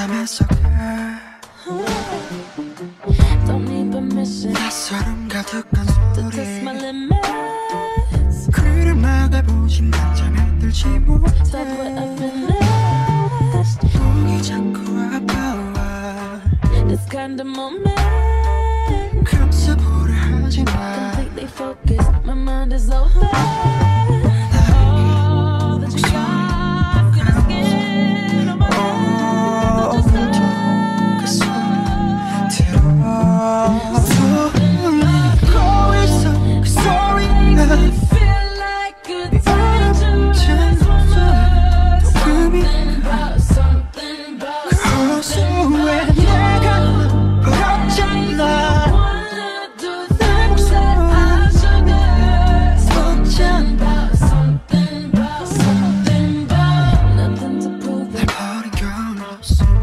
잠에서 낯설음 가득한 소리 그를 막아보진 난 잠에 들지 못해 목이 자꾸 아파와 This kind of moment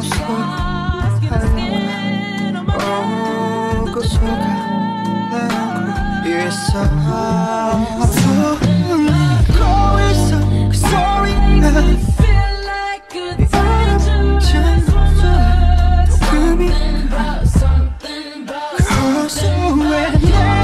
거소가 하얀 거소가 내 얼굴 위에 있어